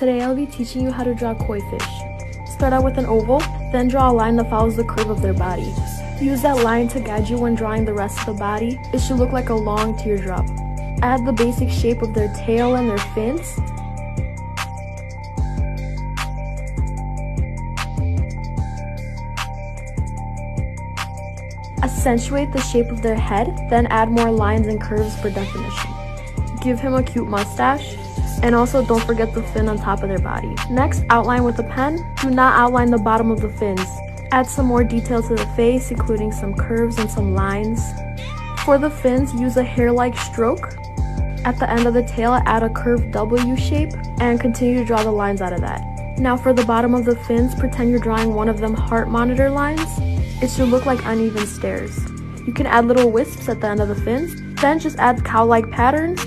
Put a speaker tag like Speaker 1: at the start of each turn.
Speaker 1: Today I'll be teaching you how to draw koi fish. Start out with an oval, then draw a line that follows the curve of their body. Use that line to guide you when drawing the rest of the body. It should look like a long teardrop. Add the basic shape of their tail and their fins. Accentuate the shape of their head, then add more lines and curves for definition. Give him a cute mustache, and also don't forget the fin on top of their body. Next, outline with a pen. Do not outline the bottom of the fins. Add some more detail to the face, including some curves and some lines. For the fins, use a hair-like stroke. At the end of the tail, add a curved W shape and continue to draw the lines out of that. Now for the bottom of the fins, pretend you're drawing one of them heart monitor lines. It should look like uneven stairs. You can add little wisps at the end of the fins, then just add cow-like patterns